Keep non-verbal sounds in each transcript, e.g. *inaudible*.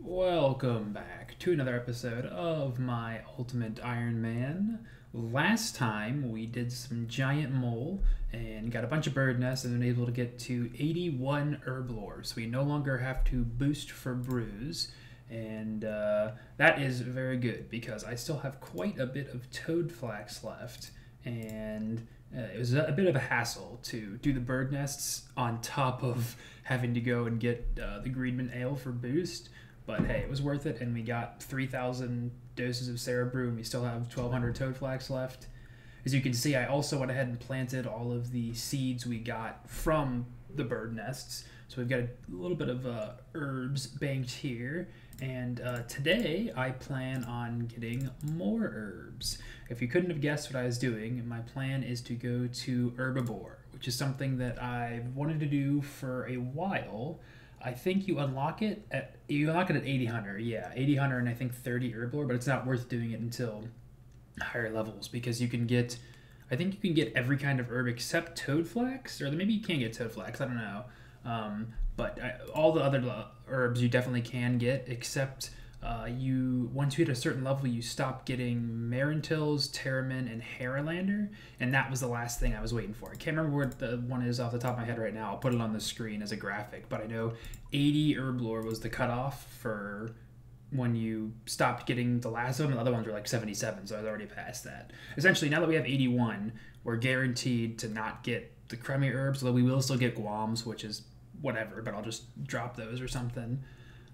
Welcome back to another episode of my Ultimate Iron Man. Last time we did some giant mole and got a bunch of bird nests and been able to get to 81 herblore. So we no longer have to boost for brews. And uh, that is very good because I still have quite a bit of toad flax left. And uh, it was a, a bit of a hassle to do the bird nests on top of *laughs* having to go and get uh, the Greenman Ale for boost. But hey, it was worth it, and we got 3,000 doses of Sara brew, and we still have 1,200 Toad Flax left. As you can see, I also went ahead and planted all of the seeds we got from the bird nests. So we've got a little bit of uh, herbs banked here, and uh, today I plan on getting more herbs. If you couldn't have guessed what I was doing, my plan is to go to Herbiboar, which is something that I've wanted to do for a while. I think you unlock it at you unlock it at 80 hunter, yeah, 80 hunter and I think 30 herblore, but it's not worth doing it until higher levels because you can get I think you can get every kind of herb except toad flax, or maybe you can't get toad flax. I don't know. Um, but I, all the other herbs you definitely can get, except uh, you once you hit a certain level, you stop getting marrentills, tarromin, and harralander, and that was the last thing I was waiting for. I can't remember what the one is off the top of my head right now. I'll put it on the screen as a graphic, but I know 80 Herblore was the cutoff for when you stopped getting the last of them. The other ones were like 77, so I was already past that. Essentially, now that we have 81, we're guaranteed to not get the crummy herbs, although we will still get guams, which is whatever, but I'll just drop those or something.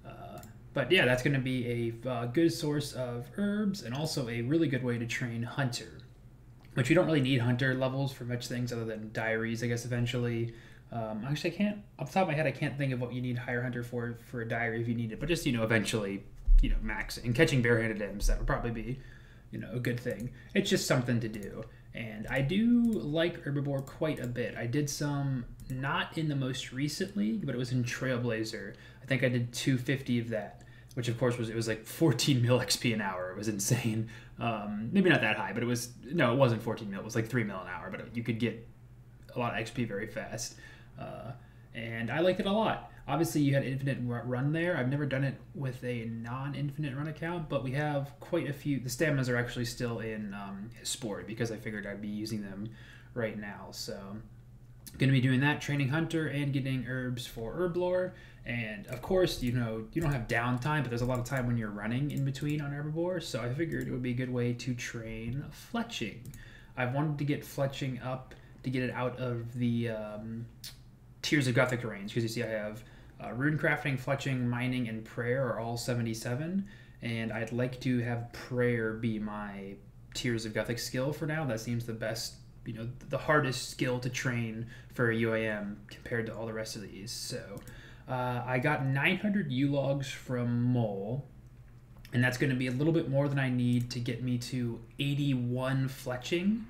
Uh, but yeah, that's going to be a uh, good source of herbs and also a really good way to train hunter, which you don't really need hunter levels for much things other than diaries, I guess, eventually. Um, actually, I can't, off the top of my head, I can't think of what you need higher hunter for for a diary if you need it, but just, you know, eventually, you know, maxing. And catching barehanded imps, that would probably be, you know, a good thing. It's just something to do. And I do like Herbiboar quite a bit. I did some not in the most recent league, but it was in Trailblazer. I think I did 250 of that, which of course was it was like 14 mil XP an hour. It was insane. Um, maybe not that high, but it was no, it wasn't 14 mil. It was like three mil an hour, but you could get a lot of XP very fast, uh, and I liked it a lot. Obviously, you had infinite run there. I've never done it with a non-infinite run account, but we have quite a few. The staminas are actually still in um, sport because I figured I'd be using them right now. So going to be doing that, training hunter and getting herbs for herblore. And of course, you know, you don't have downtime, but there's a lot of time when you're running in between on herbiboar. So I figured it would be a good way to train fletching. I've wanted to get fletching up to get it out of the um, Tears of Guthix range because you see I have uh, rune crafting, fletching, mining, and prayer are all 77, and I'd like to have prayer be my Tears of Guthix skill for now. That seems the best, you know, the hardest skill to train for a UIM compared to all the rest of these. So uh, I got 900 yew logs from Mole, and that's going to be a little bit more than I need to get me to 81 fletching,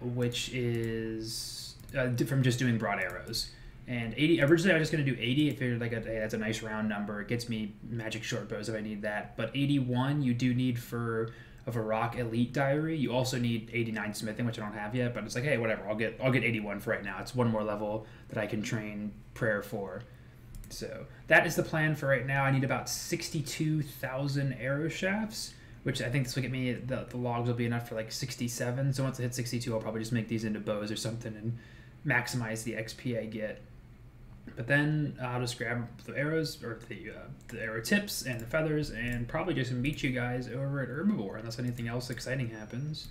which is uh, from just doing broad arrows. And 80, originally I was just going to do 80. I figured like a, hey, that's a nice round number. It gets me magic short bows if I need that. But 81 you do need for a Varrock Elite Diary. You also need 89 smithing, which I don't have yet. But it's like, hey, whatever. I'll get I'll get 81 for right now. It's one more level that I can train prayer for. So that is the plan for right now. I need about 62,000 arrow shafts, which I think this will get me, the, the logs will be enough for like 67. So once I hit 62, I'll probably just make these into bows or something and maximize the XP I get. But then I'll just grab the arrows or the uh, the arrow tips and the feathers and probably just meet you guys over at Herbiboar unless anything else exciting happens.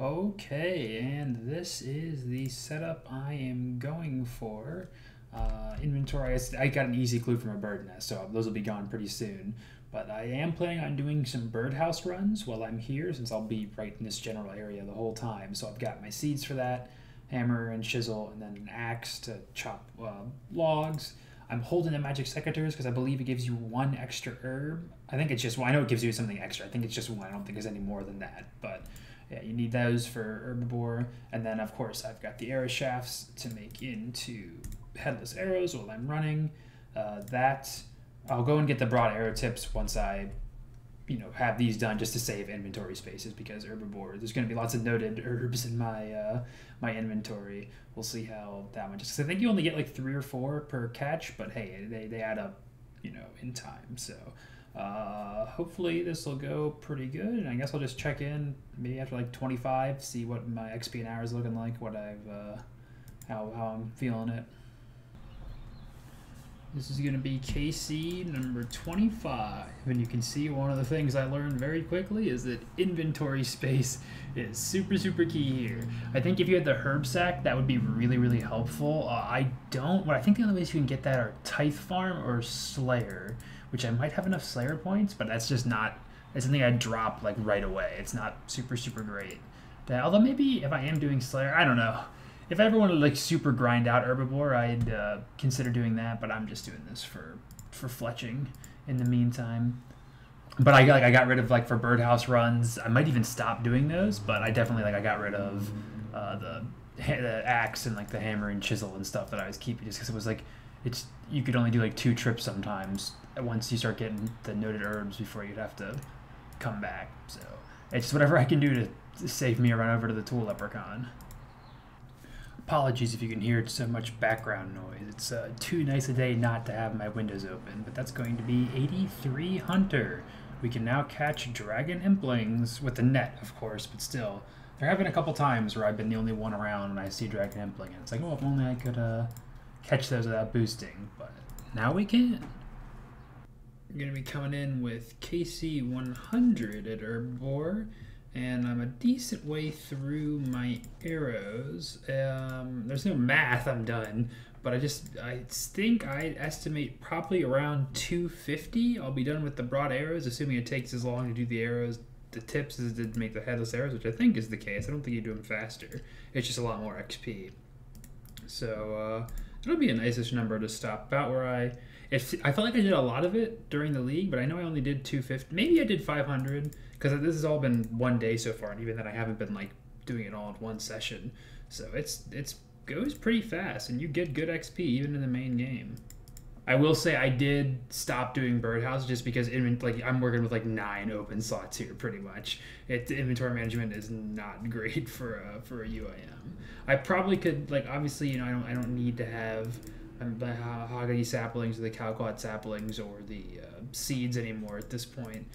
Okay, and this is the setup I am going for. Uh, inventory, I got an easy clue from a bird nest, so those will be gone pretty soon. But I am planning on doing some birdhouse runs while I'm here, since I'll be right in this general area the whole time. So I've got my seeds for that hammer and chisel, and then an axe to chop uh, logs. I'm holding the magic secateurs because I believe it gives you one extra herb. I think it's just. I know it gives you something extra. I think it's just one. I don't think there's any more than that. But yeah, you need those for herbiboar. And then, of course, I've got the arrow shafts to make into headless arrows while I'm running. Uh, that I'll go and get the broad arrow tips once I you know have these done just to save inventory spaces because herbiboar there's going to be lots of noted herbs in my uh, my inventory we'll see how that one just i think you only get like three or four per catch but hey they, they add up you know, in time. So uh, hopefully this will go pretty good. And I guess I'll just check in maybe after like 25, see what my XP an hour is looking like, what I've, uh, how, how I'm feeling it. This is going to be KC number 25. And you can see one of the things I learned very quickly is that inventory space *laughs* is super, super key here. I think if you had the herb sack, that would be really, really helpful. Uh, I don't, but I think the only ways you can get that are Tithe Farm or Slayer, which I might have enough Slayer points, but that's just not, it's something I'd drop like right away. It's not super, super great. That, although maybe if I am doing Slayer, I don't know if I ever want to like super grind out herbiboar, I'd uh, consider doing that. But I'm just doing this for for fletching in the meantime. But I like I got rid of like for birdhouse runs. I might even stop doing those. But I definitely like I got rid of uh, the the axe and like the hammer and chisel and stuff that I was keeping just because it was like it's you could only do like two trips sometimes once you start getting the noted herbs before you'd have to come back. So it's whatever I can do to save me a run over to the tool leprechaun. Apologies if you can hear so much background noise. It's uh, too nice a day not to have my windows open, but that's going to be 83 Hunter. We can now catch dragon implings with the net, of course, but still. There have been a couple times where I've been the only one around and I see dragon impling, and it's like, oh, if only I could uh, catch those without boosting, but now we can. We're going to be coming in with KC 100 at Herbiboar and I'm a decent way through my arrows. Um, there's no math, I'm done, but I just, I think I estimate probably around 250. I'll be done with the broad arrows, assuming it takes as long to do the arrows, the tips as it to make the headless arrows, which I think is the case. I don't think you do them faster. It's just a lot more XP. So uh, it'll be a nice number to stop about where I, if I felt like I did a lot of it during the league, but I know I only did 250. Maybe I did 500 because this has all been one day so far, and even then I haven't been like doing it all in one session. So it's it's goes pretty fast, and you get good XP even in the main game. I will say I did stop doing birdhouse just because in, like I'm working with like nine open slots here, pretty much. It inventory management is not *laughs* great for a, for a UIM. I probably could like obviously you know I don't I don't need to have the Haggerty saplings or the Calquat saplings or the uh, seeds anymore at this point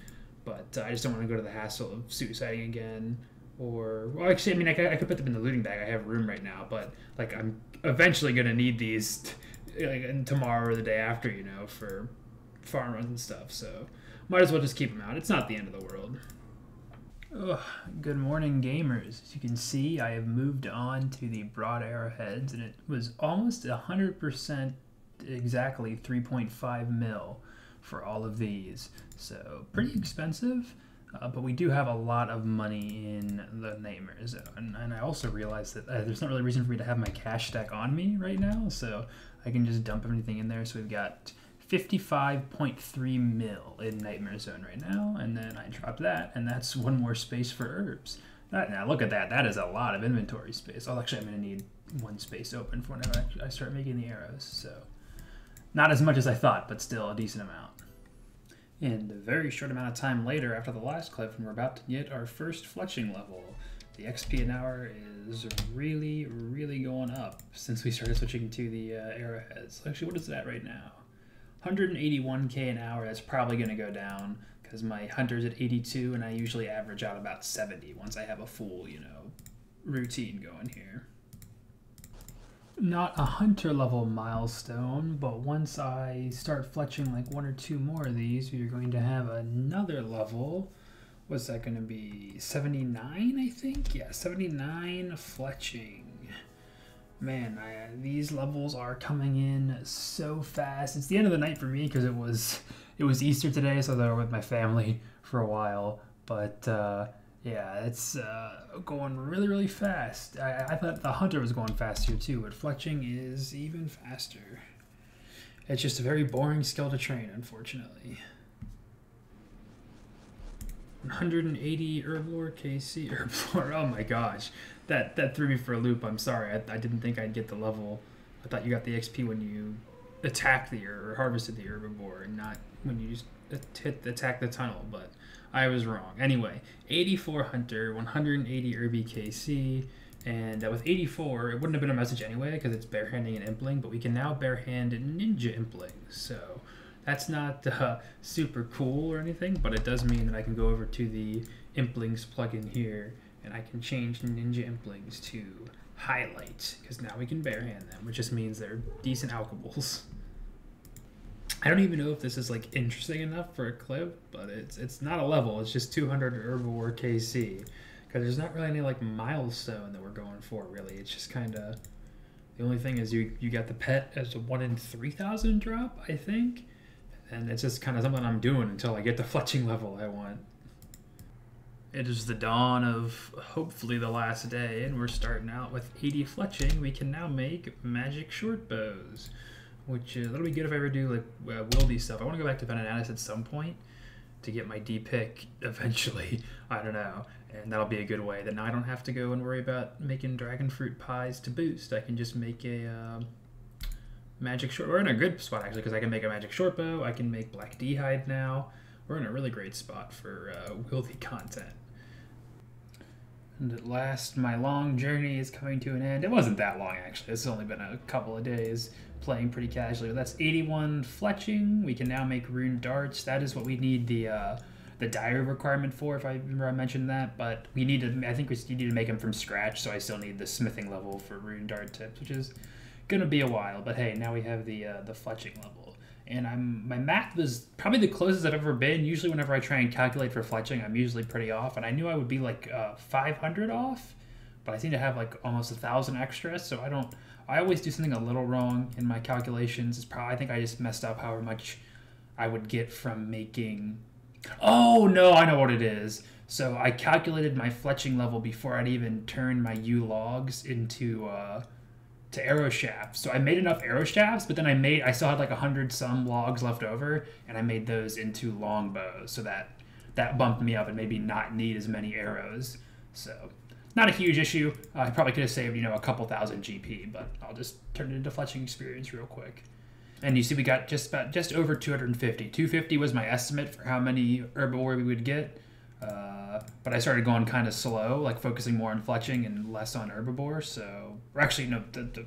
but uh, I just don't want to go to the hassle of suiciding again. Or well, actually, I mean, I, I could put them in the looting bag. I have room right now, but like I'm eventually gonna need these, like tomorrow or the day after, you know, for farm runs and stuff. So might as well just keep them out. It's not the end of the world. Ugh, good morning, gamers. As you can see, I have moved on to the broad arrowheads, and it was almost 100% exactly 3.5 mil for all of these. So pretty expensive, uh, but we do have a lot of money in the Zone. And, and I also realized that uh, there's not really a reason for me to have my cash stack on me right now, so I can just dump everything in there. So we've got 55.3 mil in Nightmare Zone right now, and then I drop that, and that's one more space for herbs. That, now look at that, that is a lot of inventory space. Oh, actually, I'm to need one space open for whenever I start making the arrows, so not as much as I thought, but still a decent amount. And a very short amount of time later, after the last clip, we're about to get our first fletching level. The XP an hour is really, really going up since we started switching to the uh, arrowheads. Actually, what is that right now? 181k an hour, that's probably going to go down because my hunter's at 82 and I usually average out about 70 once I have a full, you know, routine going here not a hunter level milestone, but once I start fletching like one or two more of these, are going to have another level. What's that going to be? 79, I think? Yeah, 79 fletching. Man, I, these levels are coming in so fast. It's the end of the night for me because it was it was Easter today, so I was with my family for a while. But uh, yeah, it's uh, going really, really fast. I, I thought the Hunter was going faster too, but Fletching is even faster. It's just a very boring skill to train, unfortunately. 180 Herblore KC Herblore. *laughs* Oh my gosh, that that threw me for a loop. I'm sorry. I, I didn't think I'd get the level. I thought you got the XP when you attacked the herb or harvested the herbiboar, and not when you just hit attack the tunnel. But I was wrong. Anyway, 84 Hunter, 180 Irby KC, and uh, with 84, it wouldn't have been a message anyway because it's barehanding and impling, but we can now barehand ninja impling. So That's not uh, super cool or anything, but it does mean that I can go over to the Implings plugin here and I can change Ninja Implings to highlight because now we can barehand them, which just means they're decent alchables. *laughs* I don't even know if this is like interesting enough for a clip, but it's it's not a level. It's just 200 Herbiboar KC because there's not really any like milestone that we're going for. Really, it's just kind of the only thing is you you got the pet as a one in three thousand drop, I think, and it's just kind of something I'm doing until I get the *laughs* fletching level I want. It is the dawn of hopefully the last day, and we're starting out with 80 fletching. We can now make magic short bows which uh, that'll be good if I ever do like uh, wildy stuff. I want to go back to Venenatis at some point to get my D pick *laughs* eventually. I don't know, and that'll be a good way. Now I don't have to go and worry about making dragon fruit pies to boost. I can just make a uh, magic short. We're in a good spot actually because I can make a magic short bow. I can make black D hide now. We're in a really great spot for uh, wildy *laughs* content. And at last, my long journey is coming to an end. It wasn't that long, actually. It's only been a couple of days playing pretty casually. That's 81 fletching. We can now make rune darts. That is what we need the uh, the diary requirement for, if I remember I mentioned that. But we need to, I think we need to make them from scratch, so I still need the smithing level for rune dart tips, which is to be a while. But hey, now we have the uh, the fletching level and I'm my math was probably the closest I've ever been. Usually, whenever I try and calculate for fletching, I'm usually pretty off, and I knew I would be like uh, 500 off, but I seem to have like almost a thousand extra. So I don't. I always do something a little wrong in my calculations. It's probably I think I just messed up however much I would get from making. Oh no, I know what it is. So I calculated my fletching level before I'd even turn my yew logs into. Uh, to arrow shafts. So I made enough arrow shafts, but then I made I still had like a hundred some logs left over, and I made those into long bows, so that that bumped me up and maybe not need as many arrows. So not a huge issue. Uh, I probably could have saved you know a couple thousand GP, but I'll just turn it into fletching experience real quick. And you see we got just about just over 250. 250 was my estimate for how many herbiboar we would get. Uh, but I started going kind of slow, like focusing more on fletching and less on herbiboar. So, or actually, no, the, the,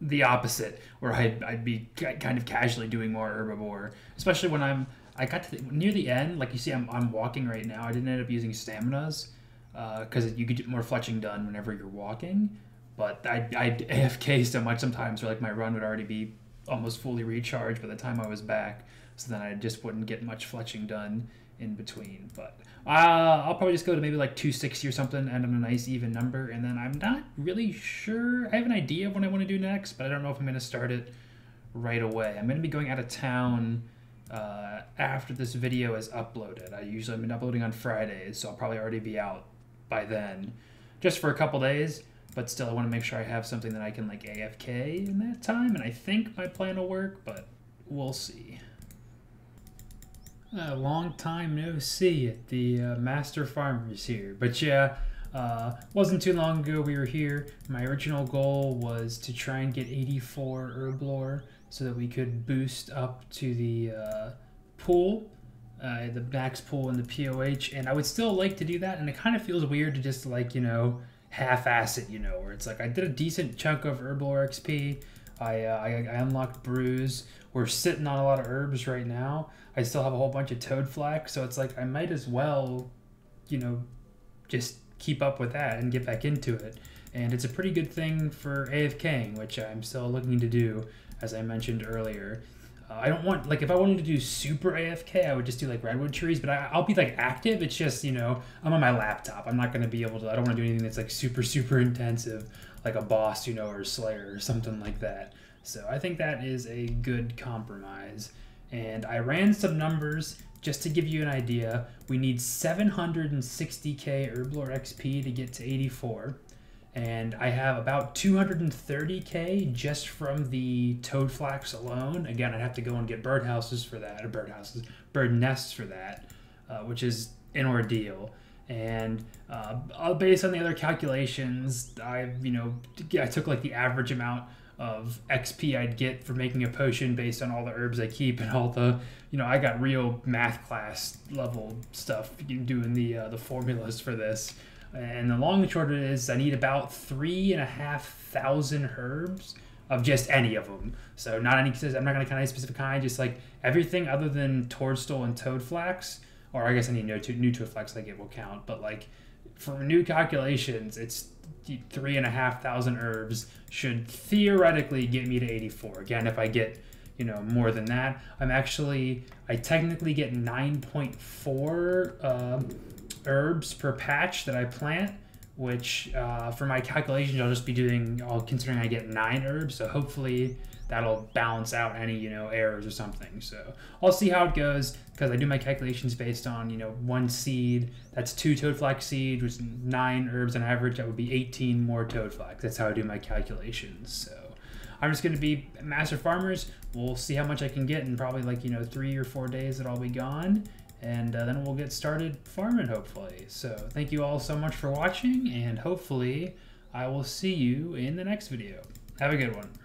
the opposite, where I'd, I'd be kind of casually doing more herbiboar, especially when I'm I got to the, near the end. Like you see, I'm, I'm walking right now. I didn't end up using staminas because uh, you could get more fletching done whenever you're walking. But I I AFK so much sometimes, where like my run would already be almost fully recharged by the time I was back. So then I just wouldn't get much fletching done in between. But uh, I'll probably just go to maybe like 260 or something, and on a nice even number. And then I'm not really sure. I have an idea of what I want to do next, but I don't know if I'm going to start it right away. I'm going to be going out of town uh, after this video is uploaded. I usually have been uploading on Fridays, so I'll probably already be out by then, just for a couple days. But still, I want to make sure I have something that I can like AFK in that time, and I think my plan will work, but we'll see. A long time no see at the uh, Master Farmers here. But yeah, uh, wasn't too long ago we were here. My original goal was to try and get 84 Herblore so that we could boost up to the uh, pool, uh, the max pool and the POH. And I would still like to do that. And it kind of feels weird to just like, you know, half-ass it, you know, where it's like I did a decent chunk of Herblore XP. I, uh, I, I unlocked brews. We're sitting on a lot of herbs right now. I still have a whole bunch of toad flax, so it's like I might as well, you know, just keep up with that and get back into it. And it's a pretty good thing for AFKing, which I'm still looking to do, as I mentioned earlier. Uh, I don't want like if I wanted to do super AFK, I would just do like redwood trees. But I, will be like active. It's just you know I'm on my laptop. I'm not gonna be able to. I don't want to do anything that's like super super intensive, like a boss, you know, or Slayer or something like that. So I think that is a good compromise. And I ran some numbers just to give you an idea. We need 760k Herblore XP to get to 84. And I have about 230k just from the toad flax alone. Again, I'd have to go and get birdhouses for that, or birdhouses, bird nests for that, uh, which is an ordeal. And uh, based on the other calculations, I, you know, I took like the average amount of XP I'd get for making a potion based on all the herbs I keep and all the, you know, I got real math class level stuff doing the uh, the formulas for this. And the long and short of it is, I need about three and a half thousand herbs, of just any of them. So not any. I'm not going to count any specific kind. Just like everything other than toadstool and toadflax, or I guess any new, to new new toadflax I get will count. But like for new calculations, it's three and a half thousand herbs should theoretically get me to 84. Again, if I get you know more than that, I'm actually I technically get 9.4 uh, herbs per patch that I plant which uh, for my calculations I'll just be doing all considering I get nine herbs so hopefully that'll balance out any you know errors or something. So I'll see how it goes because I do my calculations based on you know one seed that's two toadflax seeds which nine herbs on average that would be 18 more toadflax. That's how I do my calculations. So I'm just going to be master farmers. We'll see how much I can get in probably like you know three or four days that I'll be gone and uh, then we'll get started farming hopefully. So thank you all so much for watching and hopefully I will see you in the next video. Have a good one.